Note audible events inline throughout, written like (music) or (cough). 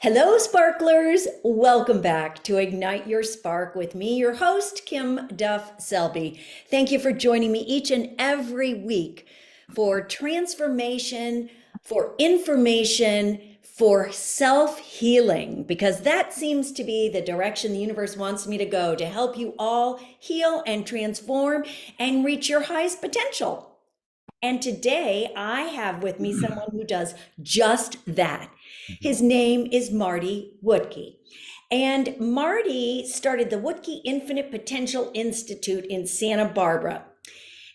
Hello, sparklers. Welcome back to Ignite Your Spark with me, your host, Kim Duff Selby. Thank you for joining me each and every week for transformation, for information, for self healing, because that seems to be the direction the universe wants me to go to help you all heal and transform and reach your highest potential. And today I have with me someone who does just that. Mm-hmm. His name is Marty Wuttke. And Marty started the Wuttke Infinite Potential Institute in Santa Barbara.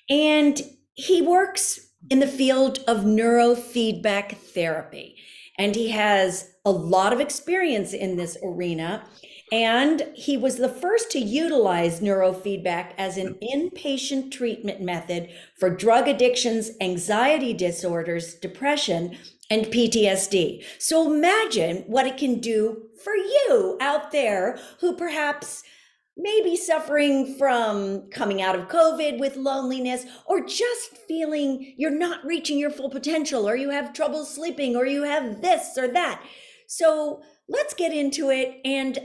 And he works in the field of neurofeedback therapy. And he has a lot of experience in this arena. And he was the first to utilize neurofeedback as an inpatient treatment method for drug addictions, anxiety disorders, depression, and PTSD. So imagine what it can do for you out there who perhaps may be suffering from coming out of COVID with loneliness, or just feeling you're not reaching your full potential, or you have trouble sleeping, or you have this or that. So let's get into it. And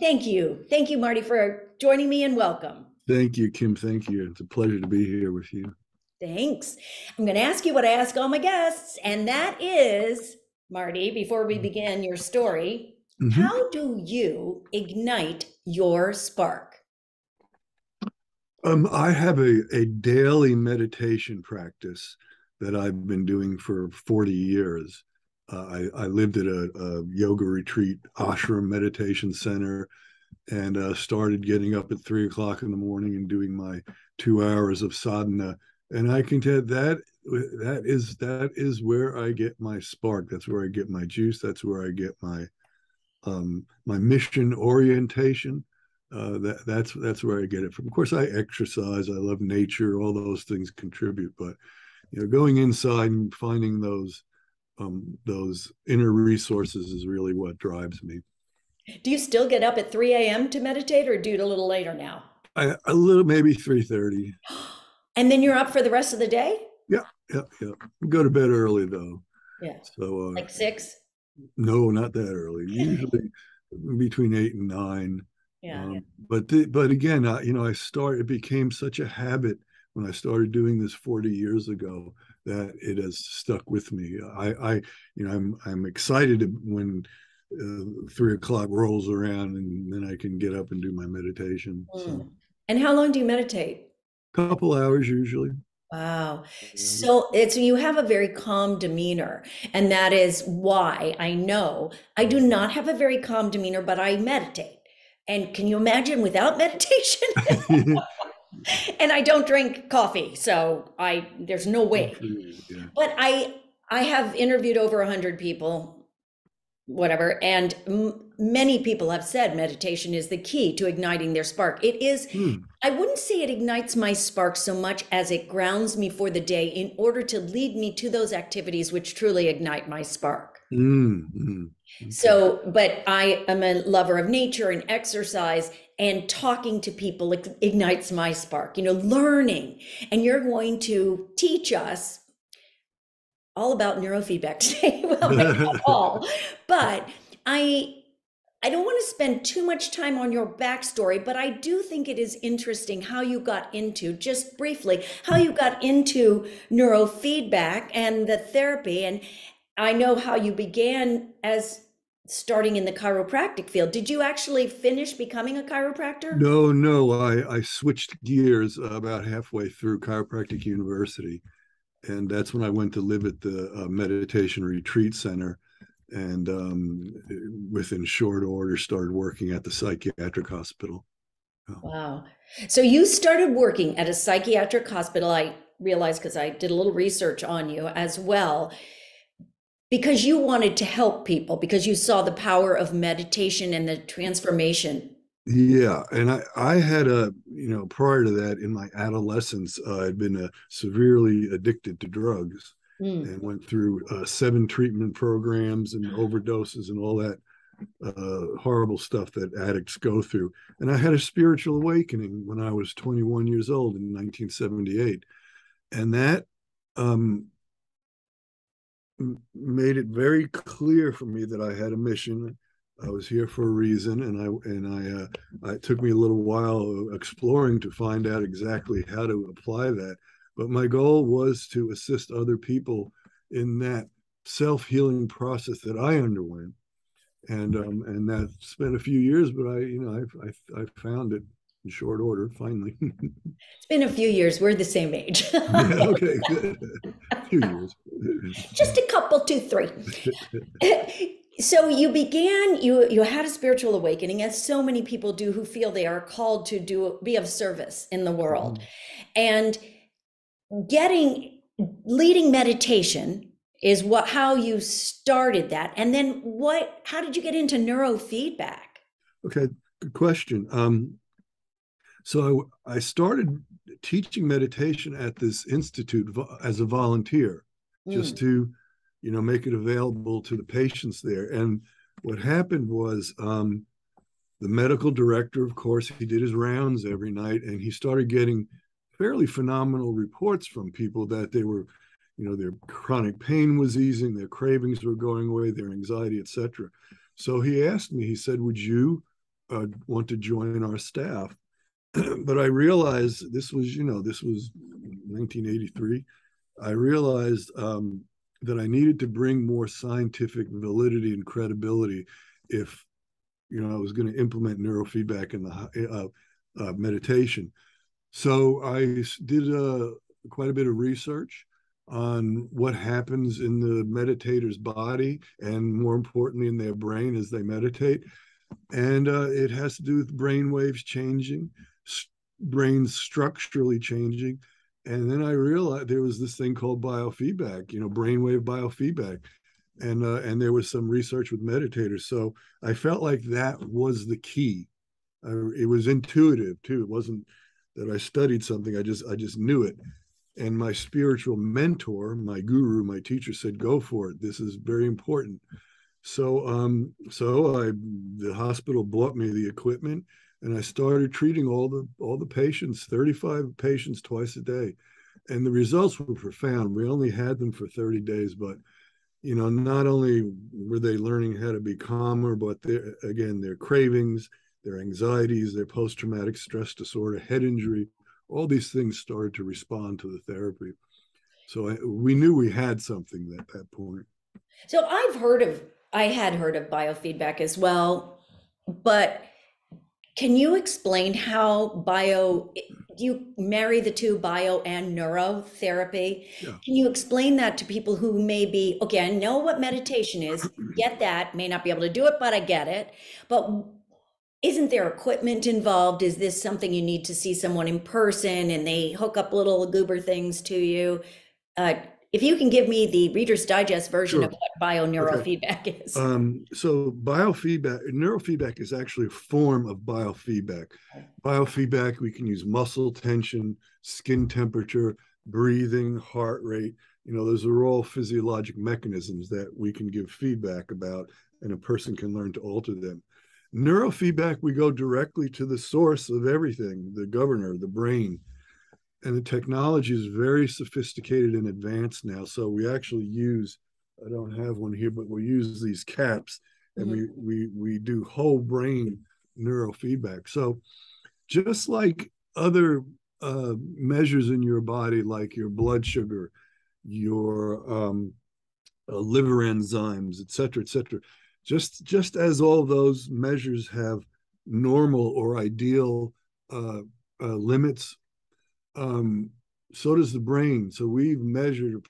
thank you. Thank you, Marty, for joining me and welcome. Thank you, Kim. Thank you. It's a pleasure to be here with you. Thanks. I'm going to ask you what I ask all my guests, and that is, Marty, before we begin your story, mm-hmm. how do you ignite your spark? Um, I have a, a daily meditation practice that I've been doing for 40 years. Uh, I, I, lived at a, a, yoga retreat, ashram meditation center, and uh, started getting up at three o'clock in the morning and doing my two hours of sadhana and I can tell that that is that is where I get my spark. That's where I get my juice. That's where I get my um, my mission orientation. Uh, that that's that's where I get it from. Of course, I exercise. I love nature. All those things contribute, but you know, going inside and finding those um, those inner resources is really what drives me. Do you still get up at 3 a.m. to meditate, or do it a little later now? I, a little, maybe 3:30. (gasps) (gasps) And then you're up for the rest of the day? Yeah, yeah, yeah. Go to bed early though. Yeah. So uh, like six? No, not that early. Usually between eight and nine. Yeah. Um, yeah. But the, but again, I, you know, I started. It became such a habit when I started doing this 40 years ago that it has stuck with me. I, I you know, I'm I'm excited when uh, three o'clock rolls around and then I can get up and do my meditation. Mm. So. And how long do you meditate? Couple hours usually. Wow. So it's you have a very calm demeanor. And that is why I know I do not have a very calm demeanor, but I meditate. And can you imagine without (laughs) meditation? (laughs) and I don't drink coffee. So I there's no way. Yeah. But I I have interviewed over a hundred people whatever. And m- many people have said meditation is the key to igniting their spark. It is, hmm. I wouldn't say it ignites my spark so much as it grounds me for the day in order to lead me to those activities which truly ignite my spark. Mm-hmm. So, but I am a lover of nature and exercise, and talking to people ignites my spark, you know, learning. And you're going to teach us all about neurofeedback (laughs) today. well, all, but I I don't want to spend too much time on your backstory, but I do think it is interesting how you got into, just briefly, how you got into neurofeedback and the therapy. And I know how you began as starting in the chiropractic field. Did you actually finish becoming a chiropractor? No, no. I, I switched gears about halfway through Chiropractic University and that's when I went to live at the uh, meditation retreat center, and um, within short order started working at the psychiatric hospital. Oh. Wow! So you started working at a psychiatric hospital. I realized because I did a little research on you as well. Because you wanted to help people, because you saw the power of meditation and the transformation yeah, and I I had a you know prior to that in my adolescence uh, I'd been uh, severely addicted to drugs mm. and went through uh, seven treatment programs and overdoses and all that uh, horrible stuff that addicts go through. And I had a spiritual awakening when I was 21 years old in 1978, and that um, made it very clear for me that I had a mission. I was here for a reason, and I and I uh, it took me a little while exploring to find out exactly how to apply that. But my goal was to assist other people in that self healing process that I underwent, and um, and that spent a few years, but I you know I I, I found it in short order finally. (laughs) it's been a few years. We're the same age. (laughs) yeah, okay, (laughs) a few years. Just a couple, two, three. so you began. You you had a spiritual awakening, as so many people do, who feel they are called to do be of service in the world, mm-hmm. and getting leading meditation is what how you started that. And then what how did you get into neurofeedback? Okay good question. Um so I, I started teaching meditation at this institute as a volunteer mm. just to you know make it available to the patients there. And what happened was um the medical director of course he did his rounds every night and he started getting fairly phenomenal reports from people that they were you know their chronic pain was easing their cravings were going away their anxiety etc so he asked me he said would you uh, want to join our staff? (clears throat) But i realized this was you know this was 1983 i realized um, that i needed to bring more scientific validity and credibility if you know i was going to implement neurofeedback in the uh, uh, meditation. So I did uh, quite a bit of research on what happens in the meditator's body and more importantly in their brain as they meditate. And uh, it has to do with brain waves changing, brain structurally changing. And then I realized there was this thing called biofeedback, you know, brainwave biofeedback. And, uh, and there was some research with meditators. So I felt like that was the key. Uh, it was intuitive too. It wasn't that I studied something. I just I just knew it. And my spiritual mentor, my guru, my teacher said, "Go for it. This is very important." So um so I the hospital bought me the equipment and I started treating all the all the patients, 35 patients twice a day. And the results were profound. We only had them for 30 days, but you know, not only were they learning how to be calmer, but their again, their cravings, their anxieties, their post traumatic stress disorder, head injury, all these things started to respond to the therapy. So I, we knew we had something at that point. So I've heard of, I had heard of biofeedback as well, but can you explain how bio, you marry the two bio and neurotherapy? Yeah. Can you explain that to people who may be, okay, I know what meditation is, get that, may not be able to do it, but I get it. But isn't there equipment involved? Is this something you need to see someone in person and they hook up little goober things to you? Uh, if you can give me the Reader's Digest version sure. of what bioneurofeedback okay. (laughs) is. Um, so, biofeedback, neurofeedback is actually a form of biofeedback. Biofeedback, we can use muscle tension, skin temperature, breathing, heart rate. You know, those are all physiologic mechanisms that we can give feedback about, and a person can learn to alter them neurofeedback we go directly to the source of everything the governor the brain. And the technology is very sophisticated and advanced now. So we actually use i don't have one here but we use these caps and mm-hmm. we we we do whole brain neurofeedback. So just like other uh, measures in your body like your blood sugar your um, uh, liver enzymes et cetera et cetera just just as all those measures have normal or ideal uh, uh, limits, um, so does the brain. So we've measured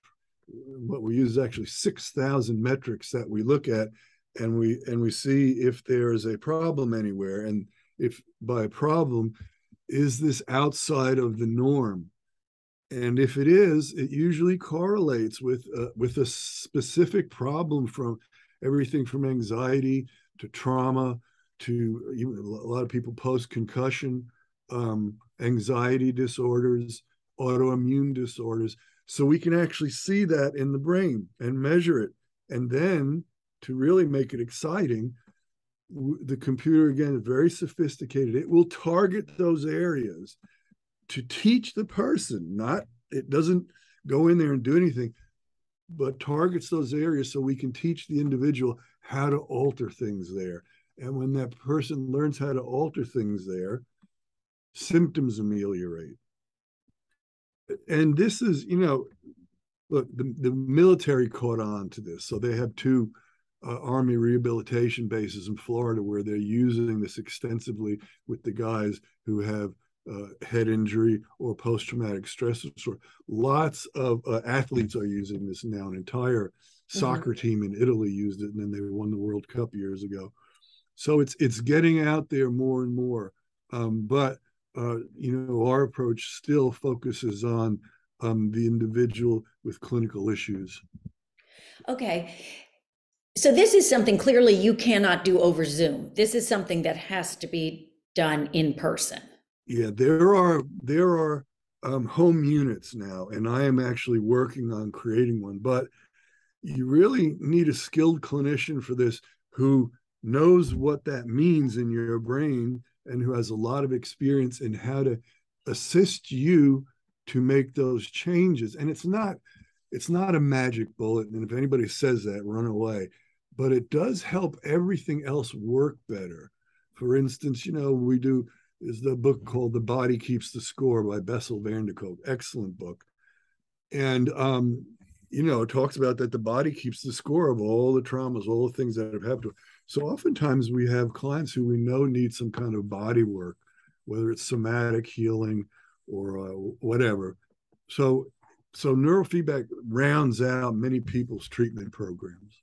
what we use is actually six thousand metrics that we look at, and we and we see if there is a problem anywhere, and if by problem is this outside of the norm and if it is it usually correlates with uh, with a specific problem from everything from anxiety to trauma to even a lot of people post concussion, um, anxiety disorders, autoimmune disorders. So we can actually see that in the brain and measure it. And then to really make it exciting, the computer again is very sophisticated. It will target those areas to teach the person, not it doesn't go in there and do anything, but targets those areas so we can teach the individual how to alter things there. And when that person learns how to alter things there, symptoms ameliorate. And this is, you know, look, the, the military caught on to this. So they have two uh, Army rehabilitation bases in Florida where they're using this extensively with the guys who have uh, head injury or post traumatic stress disorder. Lots of uh, athletes are using this now. An entire mm-hmm. soccer team in Italy used it, and then they won the World Cup years ago. So it's it's getting out there more and more. Um, but uh, you know, our approach still focuses on um, the individual with clinical issues. Okay. So this is something clearly you cannot do over Zoom. This is something that has to be done in person. Yeah, there are there are um, home units now, and I am actually working on creating one. But you really need a skilled clinician for this who knows what that means in your brain and who has a lot of experience in how to assist you to make those changes. And it's not it's not a magic bullet. And if anybody says that, run away. But it does help everything else work better. For instance, you know, we do is the book called The Body Keeps the Score by Bessel van der Kolk. Excellent book. And um, you know, it talks about that the body keeps the score of all the traumas, all the things that have happened. So oftentimes we have clients who we know need some kind of body work, whether it's somatic healing or uh, whatever. So, so neurofeedback rounds out many people's treatment programs.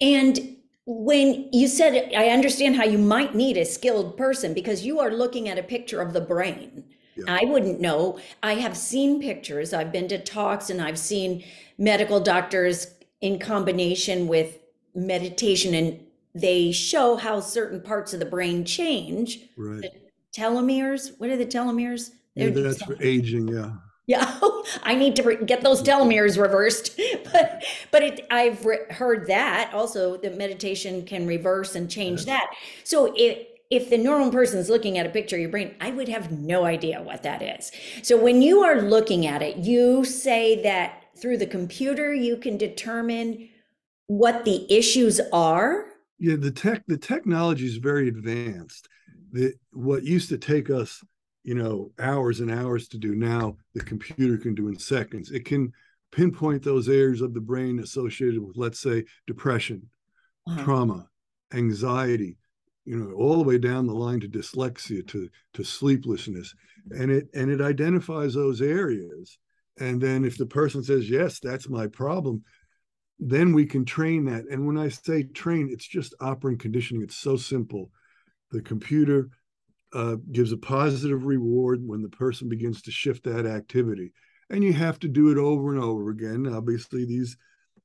And when you said, I understand how you might need a skilled person because you are looking at a picture of the brain. Yeah. I wouldn't know. I have seen pictures. I've been to talks and I've seen medical doctors in combination with meditation and they show how certain parts of the brain change. Right. The telomeres. What are the telomeres? Yeah, that's for aging. Yeah. Yeah, (laughs) I need to re- get those telomeres reversed. (laughs) but but it, I've re- heard that also that meditation can reverse and change that. So if if the normal person is looking at a picture of your brain, I would have no idea what that is. So when you are looking at it, you say that through the computer you can determine what the issues are yeah the tech the technology is very advanced the what used to take us you know hours and hours to do now the computer can do in seconds it can pinpoint those areas of the brain associated with let's say depression uh-huh. trauma anxiety you know all the way down the line to dyslexia to to sleeplessness and it and it identifies those areas and then if the person says yes that's my problem then we can train that. And when I say train, it's just operant conditioning. It's so simple. The computer uh, gives a positive reward when the person begins to shift that activity, and you have to do it over and over again. Obviously, these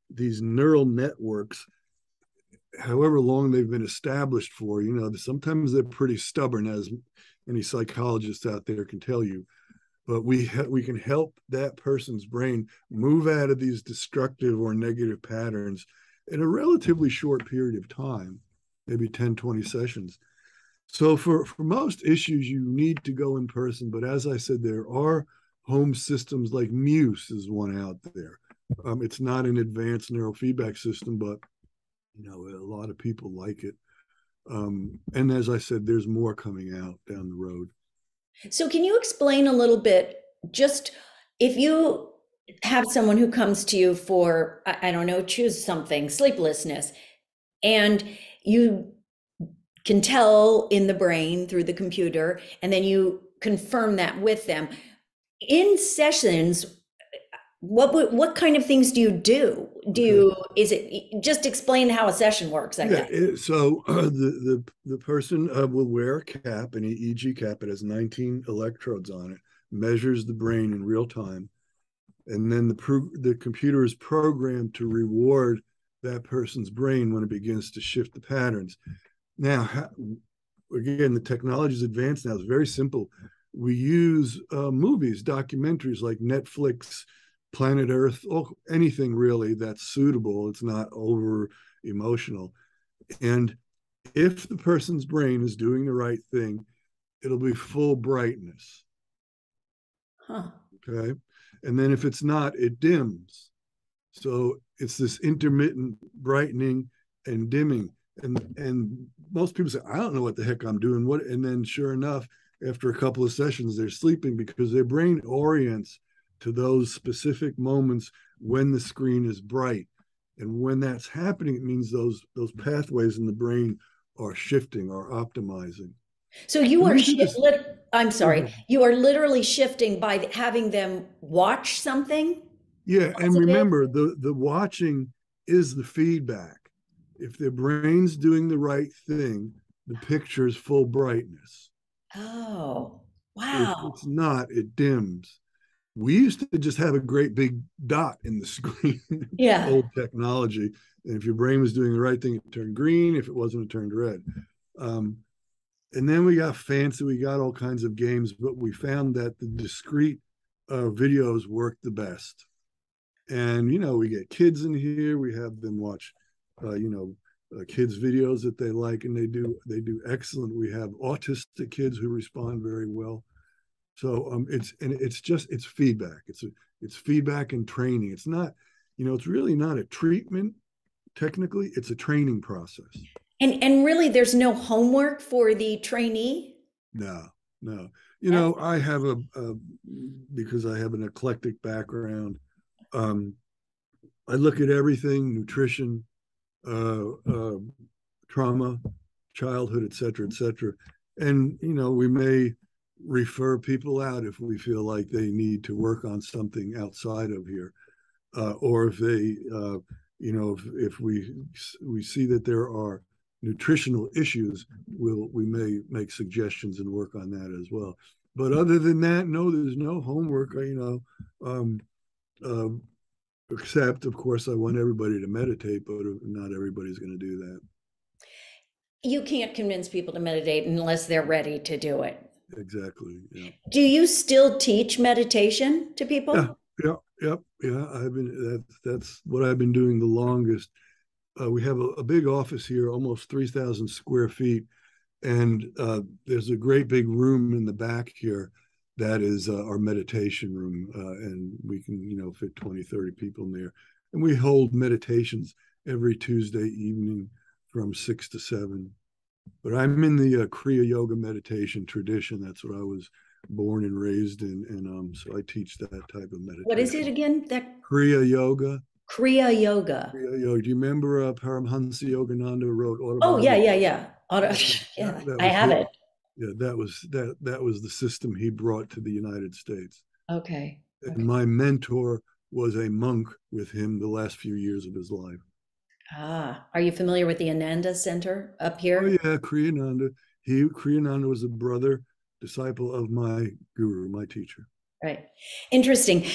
these neural networks, however long they've been established for, you know, sometimes they're pretty stubborn, as any psychologist out there can tell you. But we ha- we can help that person's brain move out of these destructive or negative patterns in a relatively short period of time maybe 10 20 sessions so for for most issues you need to go in person but as i said there are home systems like muse is one out there. Um, it's not an advanced neurofeedback system but you know a lot of people like it. Um, and as i said there's more coming out down the road. So, can you explain a little bit just if you have someone who comes to you for, I don't know, choose something, sleeplessness, and you can tell in the brain through the computer, and then you confirm that with them. In sessions, what what kind of things do you do? Do you is it just explain how a session works I yeah it, so uh, (clears throat) the, the the person uh, will wear a cap an eeg cap it has 19 electrodes on it measures the brain in real time and then the pro- the computer is programmed to reward that person's brain when it begins to shift the patterns now again the technology is advanced now it's very simple we use uh, movies documentaries like netflix planet Earth, or anything really that's suitable. It's not over emotional. And if the person's brain is doing the right thing, it'll be full brightness. Huh. Okay. And then if it's not, it dims. So it's this intermittent brightening and dimming. And and most people say, I don't know what the heck I'm doing. What and then sure enough, after a couple of sessions, they're sleeping because their brain orients to those specific moments when the screen is bright. And when that's happening, it means those those pathways in the brain are shifting or optimizing. So you are lit- I'm sorry. Mm-hmm. You are literally shifting by having them watch something? Yeah, and remember the the watching is the feedback. If their brain's doing the right thing, the picture is full brightness. Oh, wow. If it's not, it dims we used to just have a great big dot in the (laughs) screen. Yeah. Old technology. And if your brain was doing the right thing, it turned green. If it wasn't, it turned red. Um, and then we got fancy. We got all kinds of games, but we found that the discrete uh, videos worked the best. And you know, we get kids in here. We have them watch, uh, you know, uh, kids videos that they like, and they do they do excellent. We have autistic kids who respond very well. So um, it's and it's just it's feedback. It's a, it's feedback and training. It's not, you know, it's really not a treatment. Technically, it's a training process. And and really, there's no homework for the trainee. No, no. You know, I have a, a because I have an eclectic background. Um, I look at everything: nutrition, trauma, childhood, et cetera, et cetera. And you know, we may refer people out if we feel like they need to work on something outside of here, uh, or if they, uh, you know, if, if we we see that there are nutritional issues, we'll we may make suggestions and work on that as well. But other than that, no, there's no homework. You know, um, uh, except of course I want everybody to meditate, but not everybody's going to do that. You can't convince people to meditate unless they're ready to do it exactly. Yeah. Do you still teach meditation to people? Yeah, yeah, yep, yeah. I've been that's that's what I've been doing the longest. Uh, we have a, a, big office here, almost three thousand square feet, and uh, there's a great big room in the back here that is uh, our meditation room, uh, and we can you know fit 20, 30 people in there, and we hold meditations every Tuesday evening from six to seven but I'm in the uh, Kriya Yoga meditation tradition. That's what I was born and raised in, and um, so I teach that type of meditation. What is it again? That Kriya Yoga. Kriya Yoga. Kriya Yoga. Do you remember uh, Paramhansa Yogananda wrote? Oh yeah, yeah, yeah. Auto, (laughs) yeah, that I have it. Yeah, that was that. That was the system he brought to the United States. Okay. And okay. my mentor was a monk with him the last few years of his life. Ah, are you familiar with the Ananda Center up here? Oh yeah, Kriyananda. He Kriyananda was a brother, disciple of my guru, my teacher. Right. Interesting.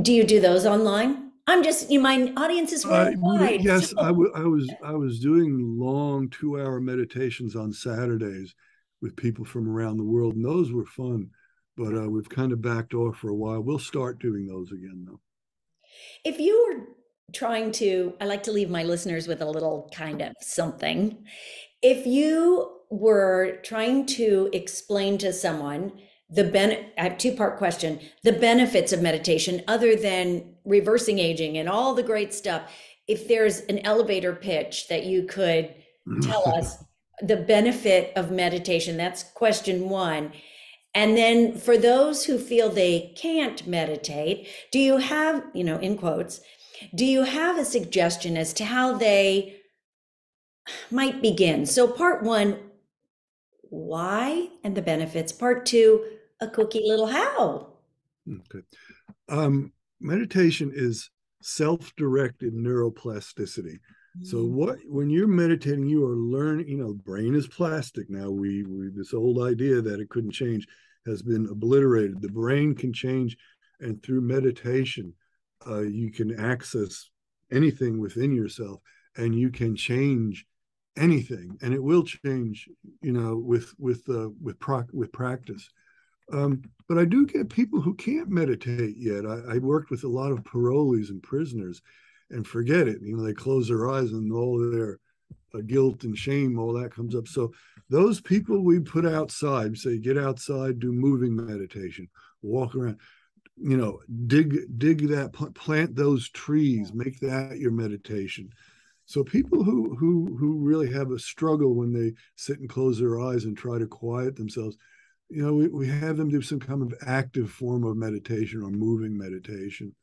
Do you do those online? I'm just you my audience is worldwide. Uh, yes. I, w- I was I was doing long two hour meditations on Saturdays with people from around the world, and those were fun. But uh, we've kind of backed off for a while. We'll start doing those again though. If you were trying to, I like to leave my listeners with a little kind of something. If you were trying to explain to someone the ben I have two part question the benefits of meditation other than reversing aging and all the great stuff if there's an elevator pitch that you could (laughs) tell us the benefit of meditation that's question 1 and then for those who feel they can't meditate do you have you know in quotes do you have a suggestion as to how they might begin? So, part one, why and the benefits. Part two, a cookie little how. Okay. Um, meditation is self-directed neuroplasticity. Mm-hmm. So mm. what when you're meditating, you are learning, you know, brain is plastic. Now we, we this old idea that it couldn't change has been obliterated. The brain can change and through meditation, uh, you can access anything within yourself and you can change anything and it will change you know with with uh, with proc with practice um, but i do get people who can't meditate yet I, I worked with a lot of parolees and prisoners and forget it. You know they close their eyes and all their uh, guilt and shame all that comes up. So those people we put outside say get outside do moving meditation walk around you know dig dig that plant those trees make that your meditation. So people who who who really have a struggle when they sit and close their eyes and try to quiet themselves you know we, we have them do some kind of active form of meditation or moving meditation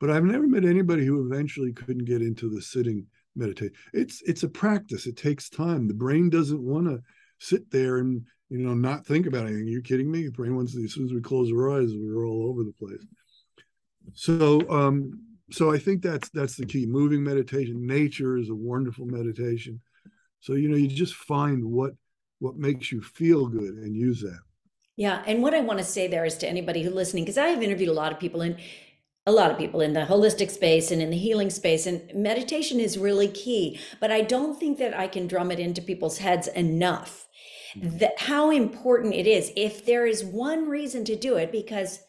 but i've never met anybody who eventually couldn't get into the sitting meditation. It's it's a practice. It takes time. The brain doesn't want to sit there and you know not think about anything. Are you kidding me? The brain wants as soon as we close our eyes we're all over the place. So um so i think that's that's the key. Moving meditation. Nature is a wonderful meditation. So you know you just find what what makes you feel good and use that. Yeah and what i want to say there is to anybody who's listening because i have interviewed a lot of people and a lot of people in the holistic space and in the healing space and meditation is really key but i don't think that i can drum it into people's heads enough mm-hmm. that how important it is if there is one reason to do it because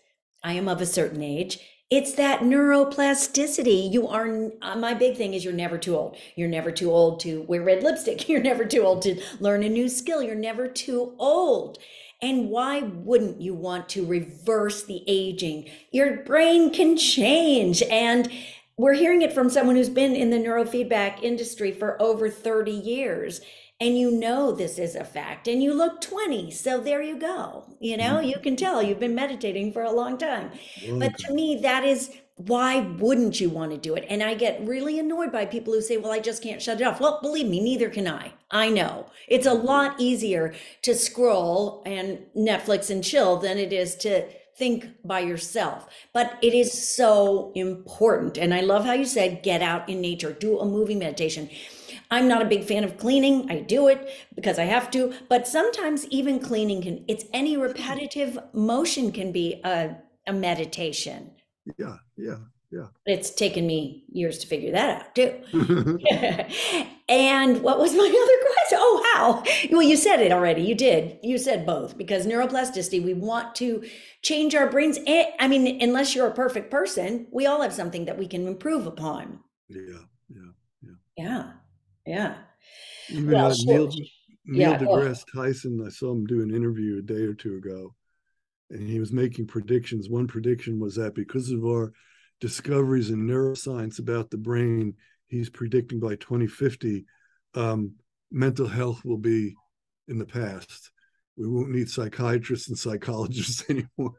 i am of a certain age it's that neuroplasticity. You are, uh, my big thing is you're never too old. You're never too old to wear red lipstick. (laughs) You're never too old to learn a new skill. You're never too old. And why wouldn't you want to reverse the aging? Your brain can change. And we're hearing it from someone who's been in the neurofeedback industry for over 30 years and you know this is a fact and you look 20 so there you go you know mm-hmm. you can tell you've been meditating for a long time okay. but to me that is why wouldn't you want to do it and i get really annoyed by people who say well i just can't shut it off well believe me neither can i i know it's a mm-hmm. lot easier to scroll and netflix and chill than it is to think by yourself. But it is so important. And I love how you said, get out in nature, do a moving meditation. I'm not a big fan of cleaning. I do it because I have to, but sometimes even cleaning can, it's any repetitive motion can be a, a meditation. Yeah, yeah, yeah. It's taken me years to figure that out too. (laughs) (laughs) and what was my (laughs) other question? Oh, how? Well, you said it already. You did. You said both because neuroplasticity, we want to change our brains. I mean, unless you're a perfect person, we all have something that we can improve upon. Yeah, yeah, yeah. Yeah. Yeah. Even well, uh, Neil, Neil yeah, deGrasse Tyson, I saw him do an interview a day or two ago, and he was making predictions. One prediction was that because of our discoveries in neuroscience about the brain, he's predicting by 2050, um, mental health will be in the past. We won't need psychiatrists and psychologists (laughs) anymore,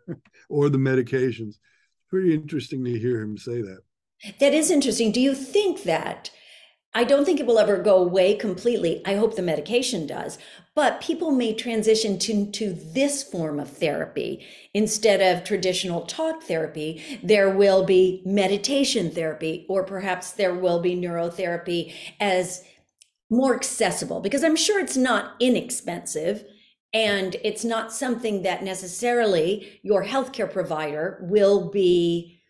or the medications. Pretty interesting to hear him say that. That is interesting. Do you think that I don't think it will ever go away completely. I hope the medication does. But people may transition to, to this form of therapy instead of traditional talk therapy. There will be meditation therapy, or perhaps there will be neurotherapy as more accessible because I'm sure it's not inexpensive and it's not something that necessarily your healthcare provider will be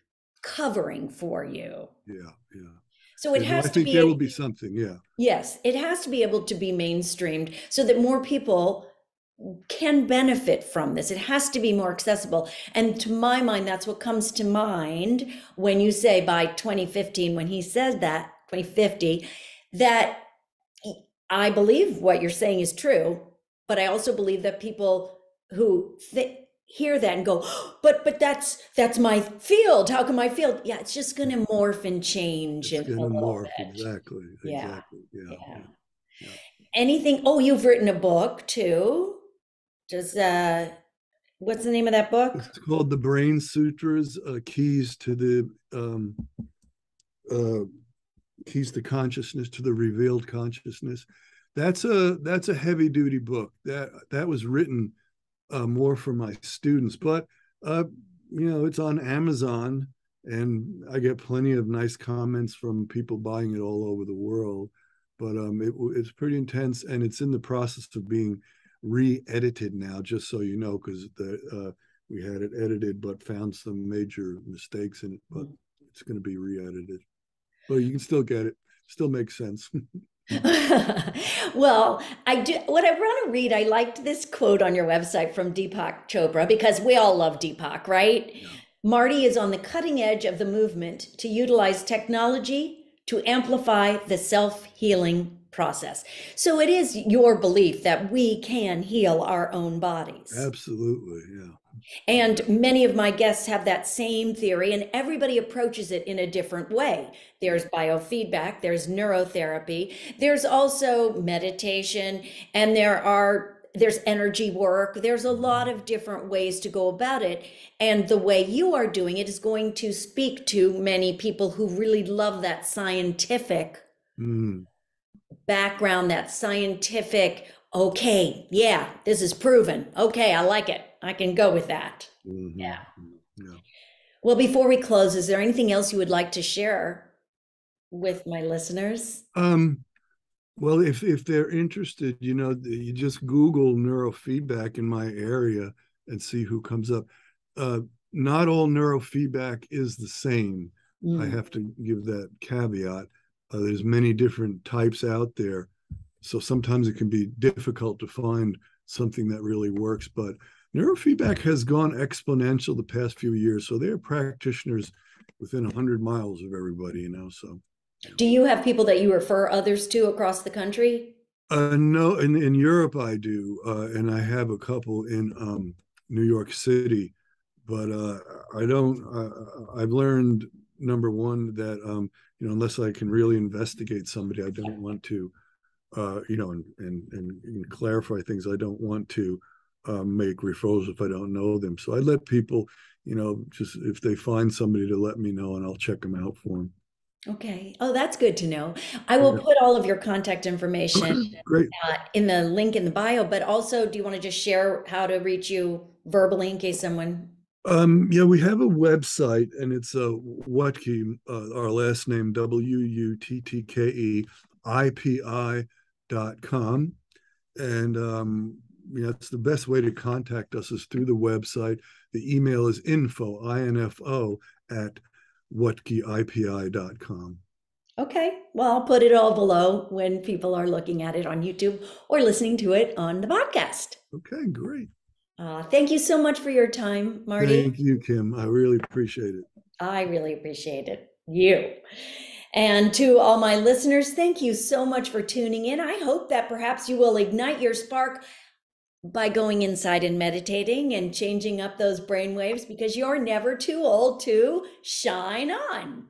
covering for you. Yeah, yeah. So it has to be. I think to be. there will be something, yeah. Yes, it has to be able to be mainstreamed so that more people can benefit from this. It has to be more accessible. And to my mind, that's what comes to mind when you say by 2015, when he says that, 2050, that I believe what you're saying is true, but I also believe that people who th- hear that and go (gasps) but but that's that's my field how come my field yeah it's just going to morph and change it's going to morph bit. exactly yeah. exactly yeah, yeah. yeah. anything oh you've written a book too does uh what's the name of that book it's called the brain sutras uh, keys to the um uh keys to consciousness to the revealed consciousness that's a that's a heavy duty book that that was written uh, more for my students. But uh, you know, it's on Amazon, and I get plenty of nice comments from people buying it all over the world. But um, it, it's pretty intense, and it's in the process of being re-edited now. Just so you know, because the uh, we had it edited, but found some major mistakes in it. But it's going to be re-edited. But you can still get it. Still makes sense. (laughs) (laughs) well, I do what I want to read. I liked this quote on your website from Deepak Chopra because we all love Deepak, right? Yeah. Marty is on the cutting edge of the movement to utilize technology to amplify the self healing process. So it is your belief that we can heal our own bodies. Absolutely, yeah. And many of my guests have that same theory, and everybody approaches it in a different way. There's biofeedback, there's neurotherapy, there's also meditation, and there are there's energy work. There's a lot of different ways to go about it. And the way you are doing it is going to speak to many people who really love that scientific Mm, background, that scientific, okay, yeah, this is proven. Okay, I like it. I can go with that. mhm, Yeah. Yeah. Well, before we close, is there anything else you would like to share with my listeners? Um, well, if if they're interested, you know, you just Google neurofeedback in my area and see who comes up. Uh, not all neurofeedback is the same. I Mm, have to give that caveat. Uh, there's many different types out there, so sometimes it can be difficult to find something that really works. But neurofeedback has gone exponential the past few years, so they're practitioners within a hundred miles of everybody, you know. So. Do you have people that you refer others to across the country? Uh, no, in in Europe I do, uh, and I have a couple in um, New York City, but uh, I don't. Uh, I've learned number one that um, you know unless I can really investigate somebody, I don't want to, uh, you know, and and and clarify things. I don't want to uh, make referrals if I don't know them. So I let people, you know, just if they find somebody to let me know, and I'll check them out for them. Okay. Oh, that's good to know. I will Yeah. put all of your contact information (clears throat) uh, in the link in the bio, but also, do you want to just share how to reach you verbally in case someone? Um, yeah, we have a website and it's a uh, Wuttke, uh, our last name, W U T T K E I P I dot com. And um, yeah, it's the best way to contact us is through the website. The email is info, I N F O, at wuttkeipi.com. Okay. Well, I'll put it all below when people are looking at it on YouTube or listening to it on the podcast. Okay, great. Uh, thank you so much for your time, Marty. Thank you, Kim. I really appreciate it. I really appreciate it. You. And to all my listeners, thank you so much for tuning in. I hope that perhaps you will ignite your spark by going inside and meditating and changing up those brain waves because you're never too old to shine on.